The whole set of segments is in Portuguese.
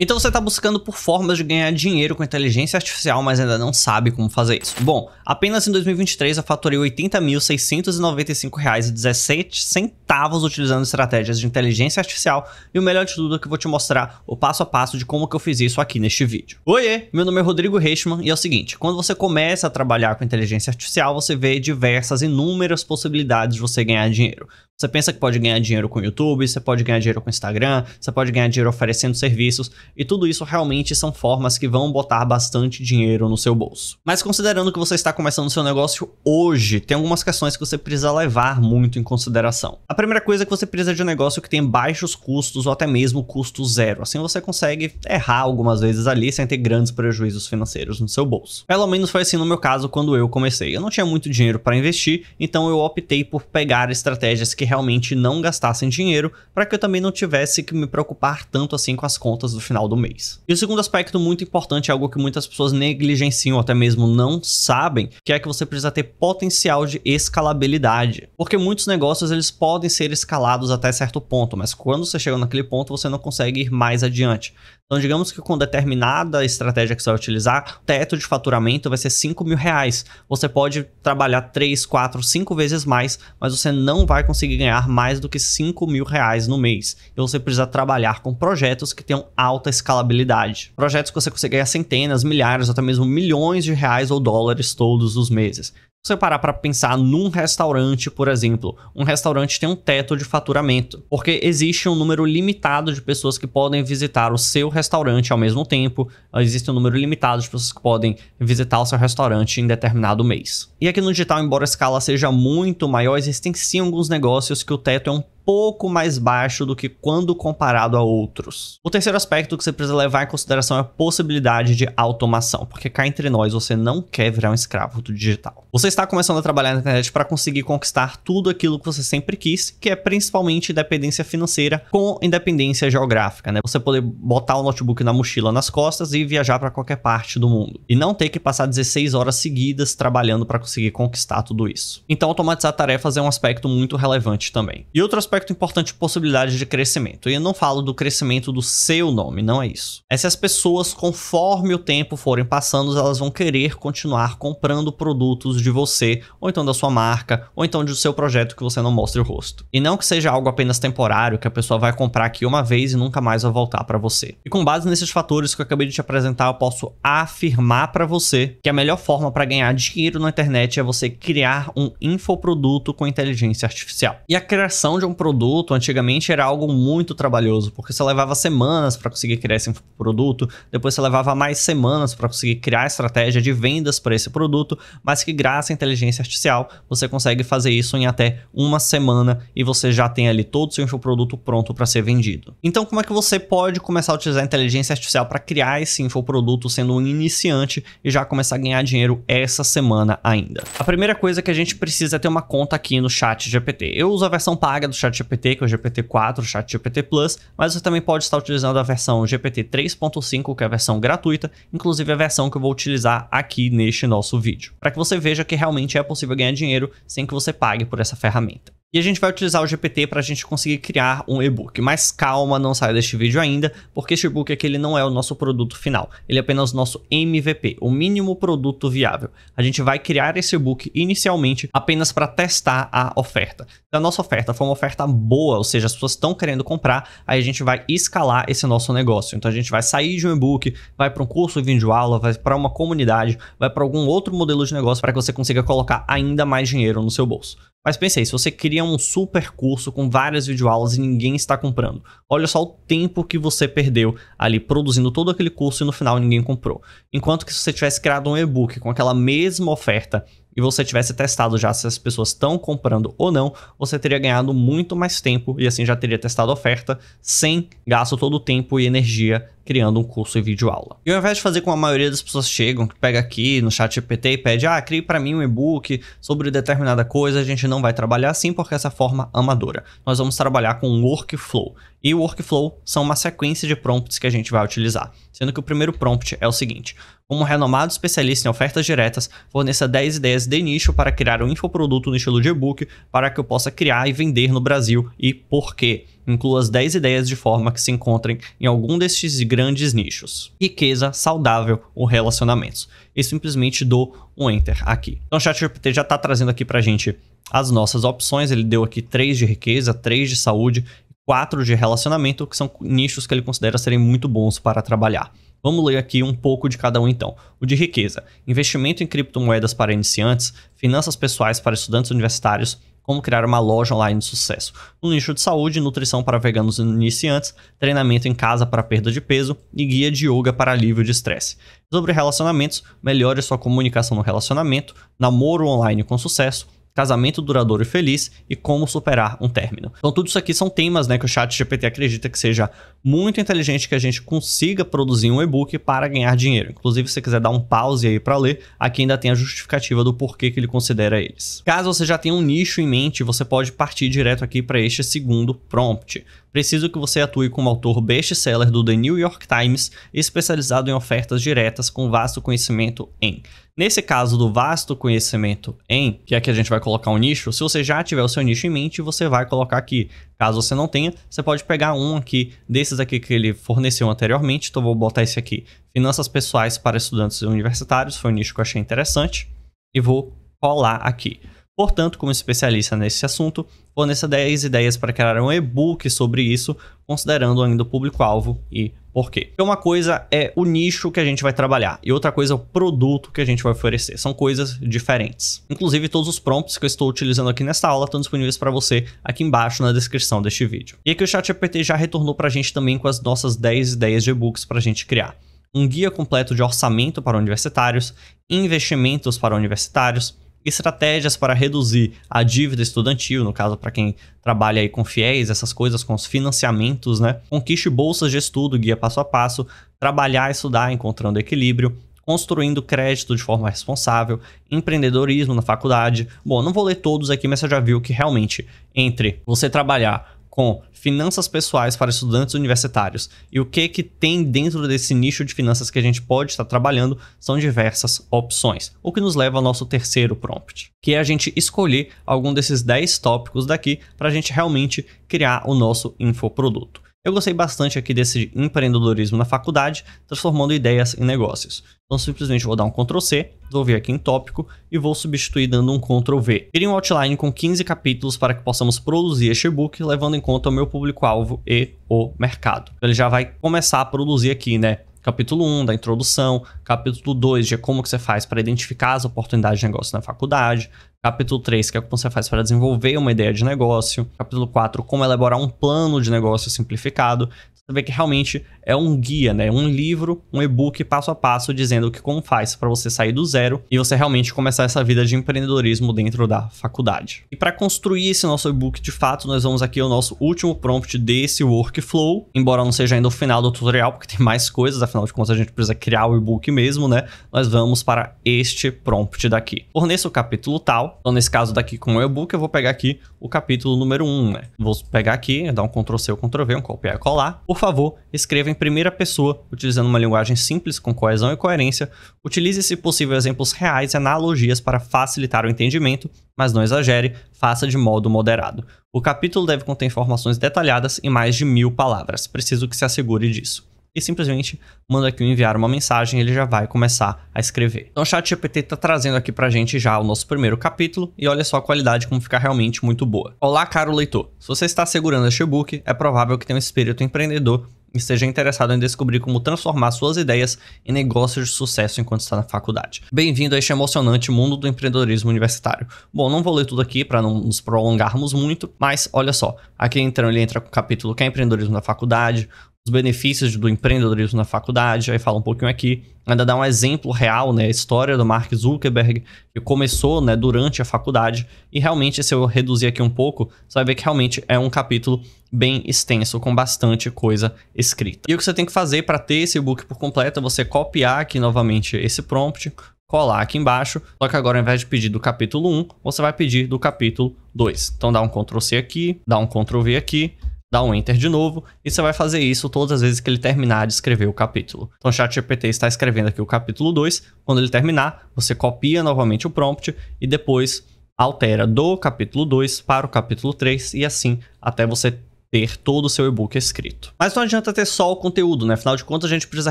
Então você está buscando por formas de ganhar dinheiro com inteligência artificial, mas ainda não sabe como fazer isso. Bom, apenas em 2023 eu faturei R$ 80.695,17 utilizando estratégias de inteligência artificial e o melhor de tudo é que eu vou te mostrar o passo a passo de como que eu fiz isso aqui neste vídeo. Oiê, meu nome é Rodrigo Reichmann e é o seguinte, quando você começa a trabalhar com inteligência artificial, você vê diversas, inúmeras possibilidades de você ganhar dinheiro. Você pensa que pode ganhar dinheiro com o YouTube, você pode ganhar dinheiro com Instagram, você pode ganhar dinheiro oferecendo serviços, e tudo isso realmente são formas que vão botar bastante dinheiro no seu bolso. Mas considerando que você está começando seu negócio hoje, tem algumas questões que você precisa levar muito em consideração. A primeira coisa é que você precisa de um negócio que tem baixos custos ou até mesmo custo zero. Assim você consegue errar algumas vezes ali sem ter grandes prejuízos financeiros no seu bolso. Pelo menos foi assim no meu caso quando eu comecei. Eu não tinha muito dinheiro para investir, então eu optei por pegar estratégias que realmente não gastassem dinheiro, para que eu também não tivesse que me preocupar tanto assim com as contas do final do mês. E o segundo aspecto muito importante, algo que muitas pessoas negligenciam ou até mesmo não sabem, que é que você precisa ter potencial de escalabilidade. Porque muitos negócios eles podem ser escalados até certo ponto, mas quando você chega naquele ponto você não consegue ir mais adiante. Então, digamos que com determinada estratégia que você vai utilizar, o teto de faturamento vai ser 5 mil reais. Você pode trabalhar 3, 4, 5 vezes mais, mas você não vai conseguir ganhar mais do que 5 mil reais no mês. E você precisa trabalhar com projetos que tenham alta escalabilidade. Projetos que você consegue ganhar centenas, milhares, até mesmo milhões de reais ou dólares todos os meses você parar para pensar num restaurante, por exemplo, um restaurante tem um teto de faturamento, porque existe um número limitado de pessoas que podem visitar o seu restaurante ao mesmo tempo, existe um número limitado de pessoas que podem visitar o seu restaurante em determinado mês. E aqui no digital, embora a escala seja muito maior, existem sim alguns negócios que o teto é um pouco mais baixo do que quando comparado a outros. O terceiro aspecto que você precisa levar em consideração é a possibilidade de automação, porque cá entre nós você não quer virar um escravo do digital. Você está começando a trabalhar na internet para conseguir conquistar tudo aquilo que você sempre quis, que é principalmente independência financeira com independência geográfica, né? Você poder botar o notebook na mochila nas costas e viajar para qualquer parte do mundo e não ter que passar 16 horas seguidas trabalhando para conseguir conquistar tudo isso. Então automatizar tarefas é um aspecto muito relevante também. E outro aspecto aspecto importante possibilidade de crescimento. E eu não falo do crescimento do seu nome, não é isso. É se as pessoas, conforme o tempo forem passando, elas vão querer continuar comprando produtos de você, ou então da sua marca, ou então do seu projeto que você não mostre o rosto. E não que seja algo apenas temporário, que a pessoa vai comprar aqui uma vez e nunca mais vai voltar para você. E com base nesses fatores que eu acabei de te apresentar, eu posso afirmar para você que a melhor forma para ganhar dinheiro na internet é você criar um infoproduto com inteligência artificial. E a criação de um produto produto antigamente era algo muito trabalhoso, porque você levava semanas para conseguir criar esse produto, depois você levava mais semanas para conseguir criar a estratégia de vendas para esse produto, mas que graças à inteligência artificial você consegue fazer isso em até uma semana e você já tem ali todo o seu infoproduto pronto para ser vendido. Então, como é que você pode começar a utilizar a inteligência artificial para criar esse infoproduto sendo um iniciante e já começar a ganhar dinheiro essa semana ainda? A primeira coisa que a gente precisa é ter uma conta aqui no Chat GPT. Eu uso a versão paga do Chat GPT, que é o GPT-4, o Chat GPT Plus, mas você também pode estar utilizando a versão GPT 3.5, que é a versão gratuita, inclusive a versão que eu vou utilizar aqui neste nosso vídeo, para que você veja que realmente é possível ganhar dinheiro sem que você pague por essa ferramenta. E a gente vai utilizar o GPT para a gente conseguir criar um e-book. Mas calma, não saia deste vídeo ainda, porque este e-book aqui ele não é o nosso produto final. Ele é apenas o nosso MVP, o mínimo produto viável. A gente vai criar esse e-book inicialmente apenas para testar a oferta. Se a nossa oferta for uma oferta boa, ou seja, as pessoas estão querendo comprar, aí a gente vai escalar esse nosso negócio. Então a gente vai sair de um e-book, vai para um curso, vídeo aula, vai para uma comunidade, vai para algum outro modelo de negócio para que você consiga colocar ainda mais dinheiro no seu bolso. Mas pensei, se você cria um super curso com várias videoaulas e ninguém está comprando, olha só o tempo que você perdeu ali produzindo todo aquele curso e no final ninguém comprou. Enquanto que se você tivesse criado um e-book com aquela mesma oferta e você tivesse testado já se as pessoas estão comprando ou não, você teria ganhado muito mais tempo e assim já teria testado a oferta sem gasto todo o tempo e energia criando um curso e vídeo aula. E ao invés de fazer como a maioria das pessoas chegam, que pega aqui no chat GPT e pede, ah, crie para mim um e-book sobre determinada coisa, a gente não vai trabalhar assim porque essa forma amadora. Nós vamos trabalhar com um workflow. E o workflow são uma sequência de prompts que a gente vai utilizar. Sendo que o primeiro prompt é o seguinte: Como renomado especialista em ofertas diretas, forneça 10 ideias de nicho para criar um infoproduto no estilo de e-book para que eu possa criar e vender no Brasil e por quê. Inclua as 10 ideias de forma que se encontrem em algum destes grandes nichos. Riqueza, saudável ou relacionamentos. E simplesmente dou um enter aqui. Então o ChatGPT já está trazendo aqui para gente as nossas opções. Ele deu aqui 3 de riqueza, 3 de saúde, 4 de relacionamento, que são nichos que ele considera serem muito bons para trabalhar. Vamos ler aqui um pouco de cada um então. O de riqueza: investimento em criptomoedas para iniciantes, finanças pessoais para estudantes universitários, como criar uma loja online de sucesso. No nicho de saúde, nutrição para veganos iniciantes, treinamento em casa para perda de peso e guia de yoga para alívio de estresse. Sobre relacionamentos, melhore sua comunicação no relacionamento, namoro online com sucesso, casamento duradouro e feliz e como superar um término. Então tudo isso aqui são temas né, que o chat GPT acredita que seja muito inteligente que a gente consiga produzir um e-book para ganhar dinheiro. Inclusive, se você quiser dar um pause aí para ler, aqui ainda tem a justificativa do porquê que ele considera eles. Caso você já tenha um nicho em mente, você pode partir direto aqui para este segundo prompt. Preciso que você atue como autor best-seller do The New York Times, especializado em ofertas diretas com vasto conhecimento em. Nesse caso do vasto conhecimento em, que é que a gente vai colocar um nicho, se você já tiver o seu nicho em mente, você vai colocar aqui. Caso você não tenha, você pode pegar um aqui desses aqui que ele forneceu anteriormente. Então vou botar esse aqui, finanças pessoais para estudantes universitários, foi um nicho que eu achei interessante e vou colar aqui. Portanto, como especialista nesse assunto, forneça 10 ideias para criar um e-book sobre isso, considerando ainda o público-alvo e por quê. Porque uma coisa é o nicho que a gente vai trabalhar e outra coisa é o produto que a gente vai oferecer. São coisas diferentes. Inclusive, todos os prompts que eu estou utilizando aqui nesta aula estão disponíveis para você aqui embaixo na descrição deste vídeo. E aqui o ChatGPT já retornou para a gente também com as nossas 10 ideias de e-books para a gente criar um guia completo de orçamento para universitários, investimentos para universitários, estratégias para reduzir a dívida estudantil, no caso para quem trabalha aí com fiéis, essas coisas, com os financiamentos, né? Conquiste bolsas de estudo, guia passo a passo, trabalhar e estudar encontrando equilíbrio, construindo crédito de forma responsável, empreendedorismo na faculdade. Bom, não vou ler todos aqui, mas você já viu que realmente entre você trabalhar com finanças pessoais para estudantes universitários e o que que tem dentro desse nicho de finanças que a gente pode estar trabalhando são diversas opções. O que nos leva ao nosso terceiro prompt, que é a gente escolher algum desses 10 tópicos daqui para a gente realmente criar o nosso infoproduto. Eu gostei bastante aqui desse empreendedorismo na faculdade, transformando ideias em negócios. Então simplesmente vou dar um Ctrl C, vou vir aqui em tópico e vou substituir dando um Ctrl V. Crie um outline com 15 capítulos para que possamos produzir este e-book, levando em conta o meu público-alvo e o mercado. Então, ele já vai começar a produzir aqui, né? Capítulo 1 da introdução, capítulo 2 de como que você faz para identificar as oportunidades de negócio na faculdade, capítulo 3 que é como você faz para desenvolver uma ideia de negócio, capítulo 4 como elaborar um plano de negócio simplificado, você vê que realmente é um guia, né? Um livro, um e-book passo a passo dizendo o que como faz para você sair do zero e você realmente começar essa vida de empreendedorismo dentro da faculdade. E para construir esse nosso e-book de fato, nós vamos aqui ao nosso último prompt desse workflow, embora não seja ainda o final do tutorial, porque tem mais coisas, afinal de contas a gente precisa criar o e-book mesmo, né? Nós vamos para este prompt daqui. Forneça o capítulo tal, então nesse caso daqui com o e-book eu vou pegar aqui o capítulo número 1, né? Vou pegar aqui, dar um Ctrl C Ctrl V, um copiar e colar. Por favor, escreva em primeira pessoa, utilizando uma linguagem simples, com coesão e coerência. Utilize, se possível, exemplos reais e analogias para facilitar o entendimento, mas não exagere, faça de modo moderado. O capítulo deve conter informações detalhadas e mais de mil palavras. Preciso que se assegure disso e simplesmente manda aqui enviar uma mensagem, ele já vai começar a escrever. Então o ChatGPT está trazendo aqui para a gente já o nosso primeiro capítulo e olha só a qualidade como fica realmente muito boa. Olá, caro leitor. Se você está segurando este e-book, é provável que tenha um espírito empreendedor e esteja interessado em descobrir como transformar suas ideias em negócios de sucesso enquanto está na faculdade. Bem-vindo a este emocionante mundo do empreendedorismo universitário. Bom, não vou ler tudo aqui para não nos prolongarmos muito, mas olha só, aqui então ele entra com o capítulo que é empreendedorismo na faculdade, os benefícios do empreendedorismo na faculdade, aí fala um pouquinho aqui, ainda dá um exemplo real, né, a história do Mark Zuckerberg, que começou, né, durante a faculdade, e realmente, se eu reduzir aqui um pouco, você vai ver que realmente é um capítulo bem extenso, com bastante coisa escrita. E o que você tem que fazer para ter esse e-book por completo é você copiar aqui novamente esse prompt, colar aqui embaixo, só que agora ao invés de pedir do capítulo 1, você vai pedir do capítulo 2. Então dá um Ctrl C aqui, dá um Ctrl V aqui, dá um enter de novo e você vai fazer isso todas as vezes que ele terminar de escrever o capítulo. Então o ChatGPT está escrevendo aqui o capítulo 2, quando ele terminar, você copia novamente o prompt e depois altera do capítulo 2 para o capítulo 3 e assim até você ter todo o seu e-book escrito. Mas não adianta ter só o conteúdo, né? Afinal de contas, a gente precisa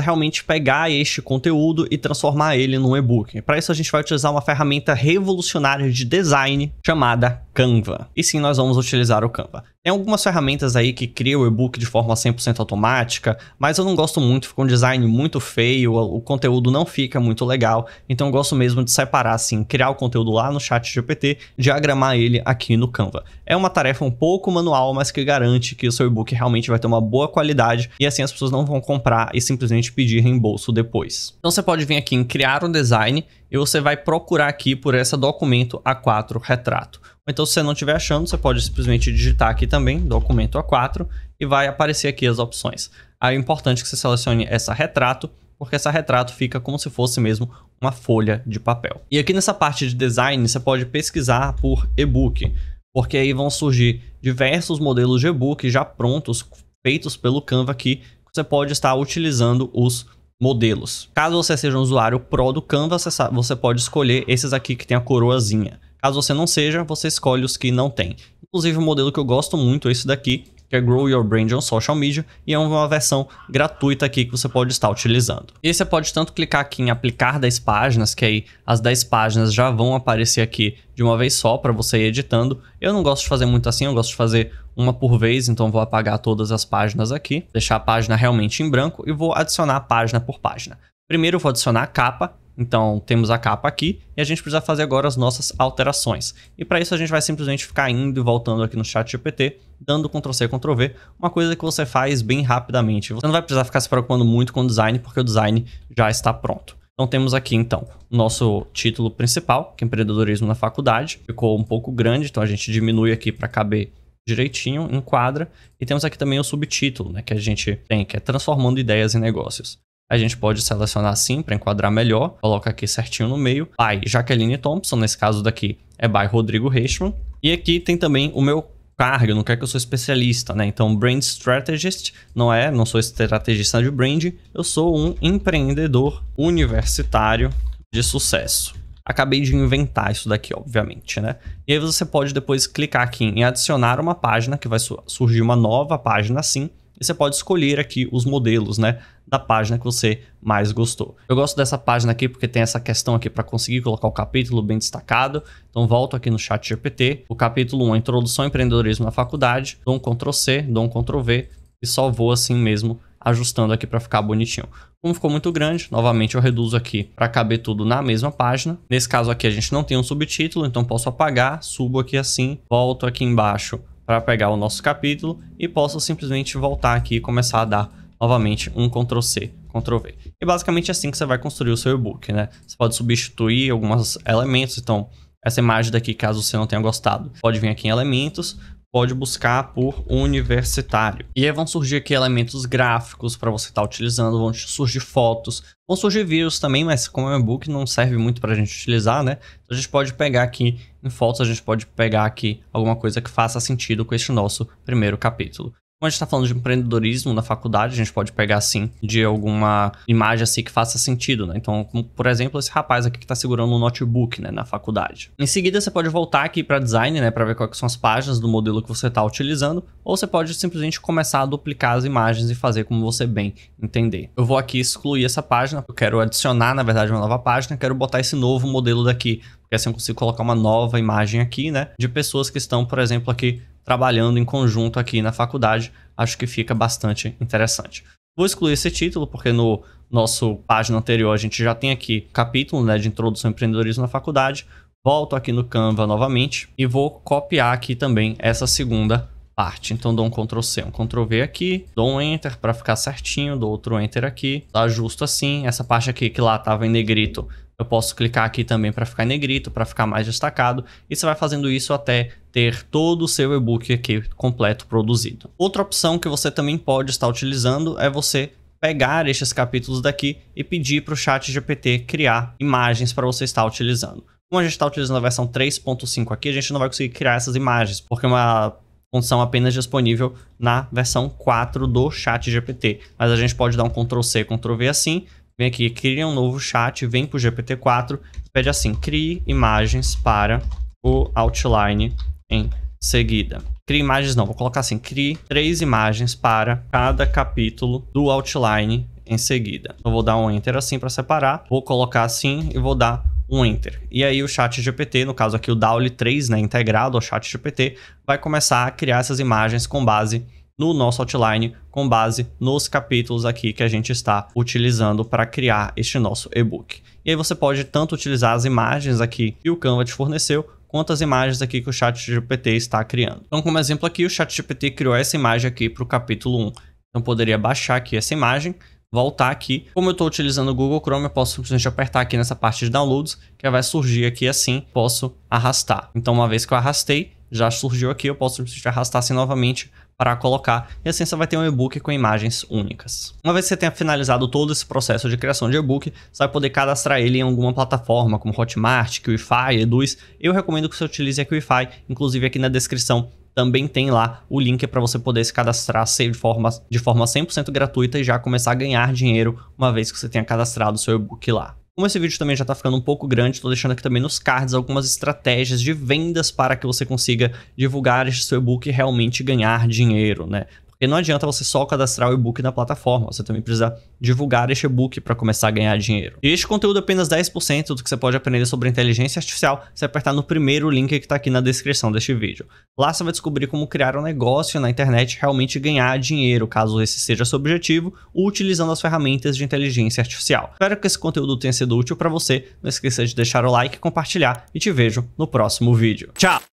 realmente pegar este conteúdo e transformar ele num e-book. Para isso, a gente vai utilizar uma ferramenta revolucionária de design chamada Canva. E sim, nós vamos utilizar o Canva. Tem algumas ferramentas aí que criam o e-book de forma 100% automática, mas eu não gosto muito, fica um design muito feio, o conteúdo não fica muito legal, então eu gosto mesmo de separar assim, criar o conteúdo lá no chat GPT, diagramar ele aqui no Canva. É uma tarefa um pouco manual, mas que garante que o seu e-book realmente vai ter uma boa qualidade e assim as pessoas não vão comprar e simplesmente pedir reembolso depois. Então você pode vir aqui em criar um design e você vai procurar aqui por esse documento A4 retrato. Então, se você não estiver achando, você pode simplesmente digitar aqui também, documento A4, e vai aparecer aqui as opções. Aí é importante que você selecione essa retrato, porque essa retrato fica como se fosse mesmo uma folha de papel. E aqui nessa parte de design, você pode pesquisar por e-book, porque aí vão surgir diversos modelos de e-book já prontos, feitos pelo Canva aqui, você pode estar utilizando os modelos. Caso você seja um usuário Pro do Canva, você pode escolher esses aqui que tem a coroazinha. Caso você não seja, você escolhe os que não tem. Inclusive, o modelo que eu gosto muito é esse daqui, que é Grow Your Brand on Social Media, e é uma versão gratuita aqui que você pode estar utilizando. E você pode tanto clicar aqui em aplicar 10 páginas, que aí as 10 páginas já vão aparecer aqui de uma vez só para você ir editando. Eu não gosto de fazer muito assim, eu gosto de fazer uma por vez, então vou apagar todas as páginas aqui, deixar a página realmente em branco e vou adicionar página por página. Primeiro eu vou adicionar a capa, então, temos a capa aqui e a gente precisa fazer agora as nossas alterações. E para isso a gente vai simplesmente ficar indo e voltando aqui no chat GPT, dando Ctrl+C, Ctrl+V, uma coisa que você faz bem rapidamente. Você não vai precisar ficar se preocupando muito com o design, porque o design já está pronto. Então temos aqui então o nosso título principal, que é empreendedorismo na faculdade. Ficou um pouco grande, então a gente diminui aqui para caber direitinho, enquadra. E temos aqui também o subtítulo, né, que a gente tem, que é transformando ideias em negócios. A gente pode selecionar assim para enquadrar melhor. Coloca aqui certinho no meio. By Jaqueline Thompson, nesse caso daqui é by Rodrigo Reichmann. E aqui tem também o meu cargo, não quer que eu sou especialista, né? Então, Brand Strategist não é, não sou estrategista de brand, eu sou um empreendedor universitário de sucesso. Acabei de inventar isso daqui, obviamente, né? E aí você pode depois clicar aqui em adicionar uma página, que vai surgir uma nova página assim, e você pode escolher aqui os modelos, né, da página que você mais gostou. Eu gosto dessa página aqui porque tem essa questão aqui para conseguir colocar o capítulo bem destacado. Então volto aqui no chat GPT, o capítulo 1, Introdução ao Empreendedorismo na Faculdade, dou um Ctrl C, dou um Ctrl V e só vou assim mesmo ajustando aqui para ficar bonitinho. Como ficou muito grande, novamente eu reduzo aqui para caber tudo na mesma página. Nesse caso aqui a gente não tem um subtítulo, então posso apagar, subo aqui assim, volto aqui embaixo para pegar o nosso capítulo e posso simplesmente voltar aqui e começar a dar novamente um Ctrl C, Ctrl V. E basicamente é assim que você vai construir o seu e-book, né? Você pode substituir alguns elementos, então essa imagem daqui, caso você não tenha gostado, pode vir aqui em elementos, pode buscar por universitário. E aí vão surgir aqui elementos gráficos para você estar tá utilizando, vão surgir fotos, vão surgir vídeos também, mas como é um e-book não serve muito para a gente utilizar, né? Então a gente pode pegar aqui em fotos, a gente pode pegar aqui alguma coisa que faça sentido com este nosso primeiro capítulo. Como a gente está falando de empreendedorismo na faculdade, a gente pode pegar, assim, de alguma imagem, assim, que faça sentido, né? Então, como, por exemplo, esse rapaz aqui que está segurando um notebook, né, na faculdade. Em seguida, você pode voltar aqui para design, né, para ver quais são as páginas do modelo que você está utilizando, ou você pode simplesmente começar a duplicar as imagens e fazer como você bem entender. Eu vou aqui excluir essa página, eu quero adicionar, na verdade, uma nova página, quero botar esse novo modelo daqui, porque assim eu consigo colocar uma nova imagem aqui, né, de pessoas que estão, por exemplo, aqui trabalhando em conjunto aqui na faculdade, acho que fica bastante interessante. Vou excluir esse título, porque no nosso página anterior a gente já tem aqui capítulo né, de introdução ao empreendedorismo na faculdade. Volto aqui no Canva novamente e vou copiar aqui também essa segunda parte. Então dou um Ctrl C, um Ctrl V aqui, dou um Enter para ficar certinho, dou outro Enter aqui, ajusto assim. Essa parte aqui que lá estava em negrito, eu posso clicar aqui também para ficar negrito, para ficar mais destacado. E você vai fazendo isso até ter todo o seu e-book aqui completo produzido. Outra opção que você também pode estar utilizando é você pegar estes capítulos daqui e pedir para o chat GPT criar imagens para você estar utilizando. Como a gente está utilizando a versão 3.5 aqui, a gente não vai conseguir criar essas imagens, porque uma condição apenas disponível na versão 4 do chat GPT. Mas a gente pode dar um Ctrl C, Ctrl V assim, vem aqui, cria um novo chat, vem para o GPT-4, pede assim, crie imagens para o outline em seguida. Crie imagens não, vou colocar assim, crie três imagens para cada capítulo do outline em seguida. Eu vou dar um enter assim para separar, vou colocar assim e vou dar um enter. E aí o chat GPT, no caso aqui o DALL 3, né, integrado ao chat GPT, vai começar a criar essas imagens com base no nosso outline, com base nos capítulos aqui que a gente está utilizando para criar este nosso e-book. E aí você pode tanto utilizar as imagens aqui que o Canva te forneceu, quanto as imagens aqui que o ChatGPT está criando. Então, como exemplo aqui, o ChatGPT criou essa imagem aqui para o capítulo 1. Então, poderia baixar aqui essa imagem, voltar aqui. Como eu estou utilizando o Google Chrome, eu posso simplesmente apertar aqui nessa parte de downloads, que vai surgir aqui assim, posso arrastar. Então, uma vez que eu arrastei, já surgiu aqui, eu posso simplesmente arrastar assim novamente para colocar, e assim você vai ter um e-book com imagens únicas. Uma vez que você tenha finalizado todo esse processo de criação de e-book, você vai poder cadastrar ele em alguma plataforma, como Hotmart, Qify, Eduz. Eu recomendo que você utilize a Qify, inclusive aqui na descrição também tem lá o link para você poder se cadastrar de forma, de forma 100% gratuita e já começar a ganhar dinheiro uma vez que você tenha cadastrado o seu e-book lá. Como esse vídeo também já está ficando um pouco grande, estou deixando aqui também nos cards algumas estratégias de vendas para que você consiga divulgar este seu e-book e realmente ganhar dinheiro, né? Porque não adianta você só cadastrar o e-book na plataforma, você também precisa divulgar este e-book para começar a ganhar dinheiro. E este conteúdo é apenas 10% do que você pode aprender sobre inteligência artificial se apertar no primeiro link que está aqui na descrição deste vídeo. Lá você vai descobrir como criar um negócio na internet e realmente ganhar dinheiro, caso esse seja seu objetivo, utilizando as ferramentas de inteligência artificial. Espero que esse conteúdo tenha sido útil para você. Não esqueça de deixar o like, compartilhar e te vejo no próximo vídeo. Tchau!